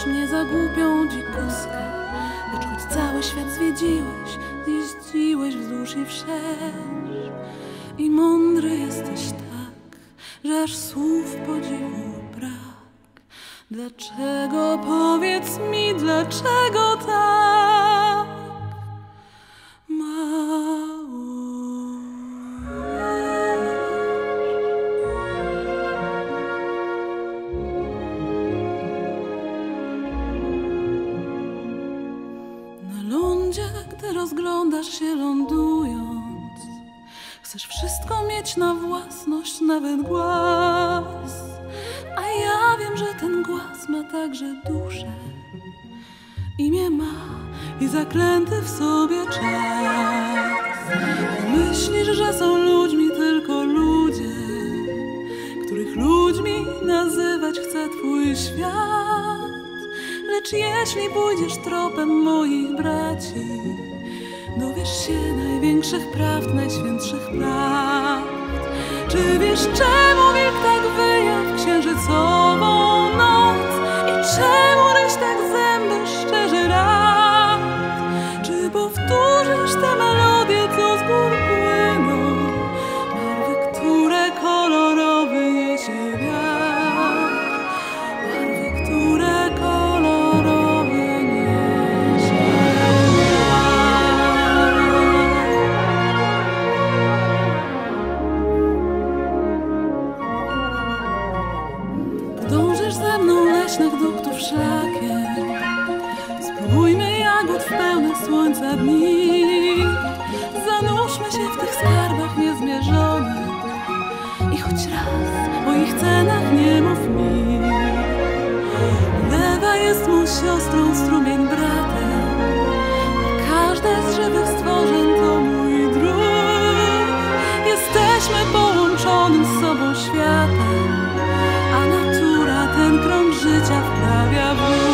za głupią dzikuskę Lecz choć cały świat zwiedziłeś Jeździłeś wzdłuż i wszerz. I mądry jesteś tak Że aż słów podziwu brak. Dlaczego, powiedz mi, dlaczego tak Na lądzie, gdy rozglądasz się lądując. Chcesz wszystko mieć na własność, nawet głaz. A ja wiem, że ten głaz ma także duszę. Imię ma i zaklęty w sobie czas. Myślisz, że są ludźmi tylko ludzie Których ludźmi nazywać chce twój świat Lecz jeśli pójdziesz tropem moich braci Dowiesz się największych prawd, najświętszych prawd. Czy wiesz czemu wilk tak wyje w wiecznych duktów szlakiem. Spróbujmy jagód w pełnych słońca dni. Zanurzmy się w tych skarbach niezmierzonych i choć raz o ich cenach nie mów mi. Lewa jest mu siostrą, strumień bratem, a każde z żywych stworzeń to mój druk. Jesteśmy połączonym z sobą światem, a natura ten krąg życia wprawia w